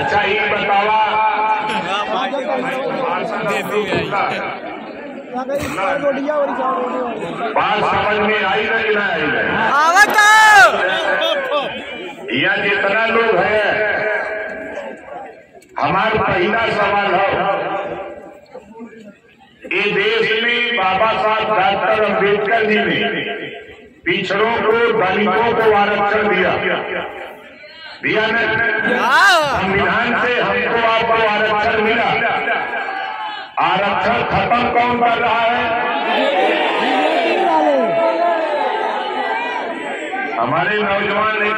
अच्छा ये बतावा। बात समझ में आई ना कि ना आई यह जितना लोग है हमारा पहला सवाल है। ये देश में बाबा साहब डॉक्टर अंबेडकर जी ने पिछड़ों को दलितों को आरक्षण दिया। दिया संविधान से हमको आपको आरक्षण मिला। आरक्षण खत्म कौन कर रहा है? हमारे नौजवान ने